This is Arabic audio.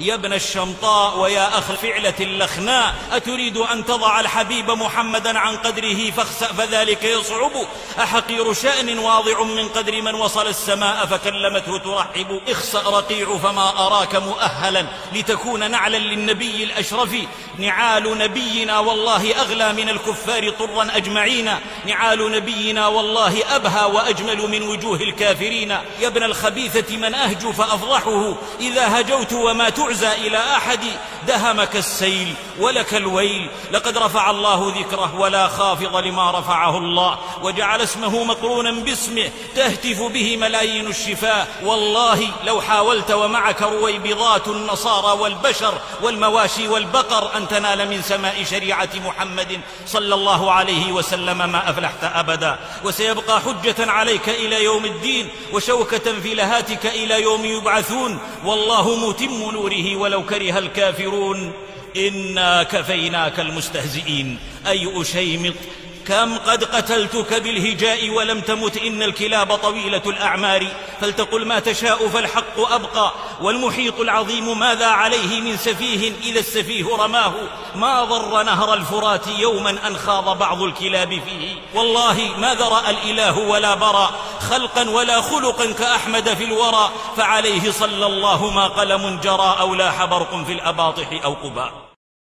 يا ابن الشمطاء ويا أخ فعلة اللخناء أتريد أن تضع الحبيب محمدا عن قدره فاخسأ فذلك يصعب. أحقير شأن واضع من قدر من وصل السماء فكلمته ترحب. اخسأ رقيع فما أراك مؤهلا لتكون نعلا للنبي الأشرف. نعال نبينا والله أغلى من الكفار طرا أجمعين. نعال نبينا والله أبهى وأجمل من وجوه الكافرين. يا ابن الخبيثة من أهجو فأفضحه. إذا هجوت وما تعزى إلى أحد دهمك السيل ولك الويل. لقد رفع الله ذكره ولا خافض لما رفعه الله وجعل اسمه مقرونا باسمه تهتف به ملايين الشفاء. والله لو حاولت ومعك رويبضات النصارى والبشر والمواشي والبقر أن تنال من سماء شريعة محمد صلى الله عليه وسلم ما أفلحت أبدا. وسيبقى حجة عليك إلى يوم الدين وشوكة في لهاتك إلى يوم يبعثون. والله متم نوره ولو كره الكافرون إنا كفيناك المستهزئين. أي أشيمط كم قد قتلتك بالهجاء ولم تمت؟ إن الكلاب طويلة الأعمار. فلتقل ما تشاء فالحق أبقى. والمحيط العظيم ماذا عليه من سفيه؟ إذا السفيه رماه. ما ضر نهر الفرات يوما أن خاض بعض الكلاب فيه. والله ما ذرأ الإله ولا برى خلقا ولا خلقا كأحمد في الورى فعليه صلى الله ما قلم جرى أو لاح برق في الأباطح أو قبا